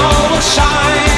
all will shine.